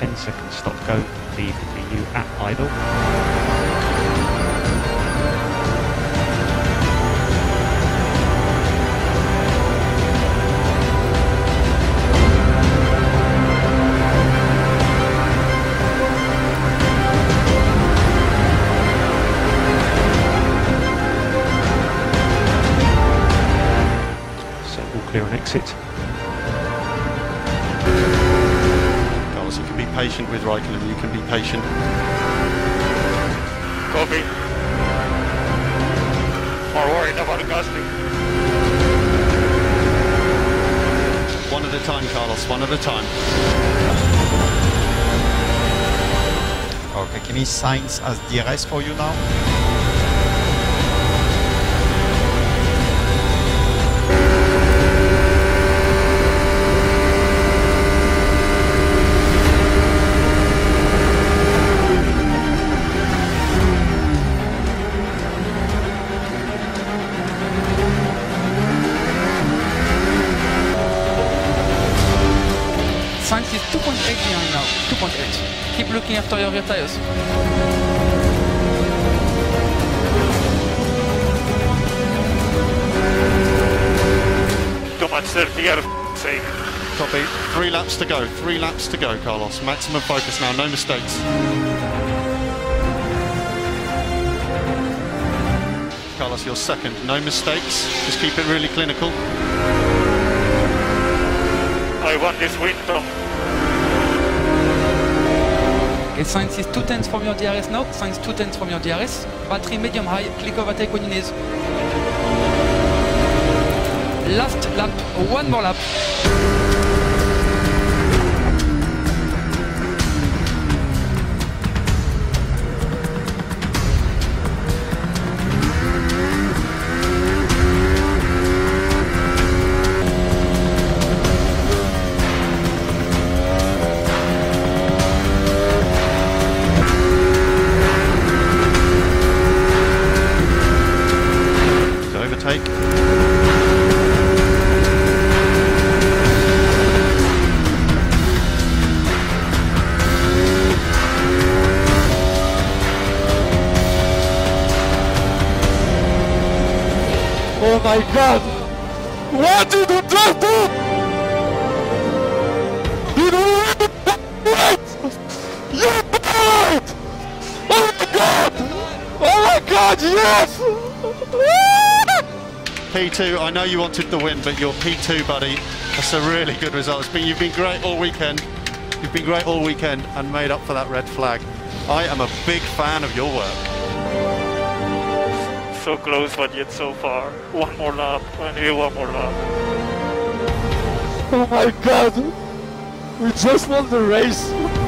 10 seconds stop go, leave the PU at idle. So clear on exit. Carlos, you can be patient with Raikkonen, you can be patient. Copy. More worried about Gasly. One at a time, Carlos, one at a time. Okay, can he Sainz as DRS for you now. 1.8. Keep looking after your tires. Come on, sir, you gotta save. Copy. Three laps to go. Three laps to go, Carlos. Maximum focus now. No mistakes. Carlos, you're second. No mistakes. Just keep it really clinical. I want this win, Tom. Okay, Sainz is 2 tenths from your DRS now. Sainz 2 tenths from your DRS. Battery medium high. Click overtake when you need. Last lap. One more lap. Oh my god! What did you just do? You it! You did it! Oh my god! Oh my god, yes! P2, I know you wanted the win, but you're P2, buddy. That's a really good result. Been, you've been great all weekend. You've been great all weekend and made up for that red flag. I am a big fan of your work. So close, but yet so far. One more lap. Only one more lap. Oh my god! We just won the race!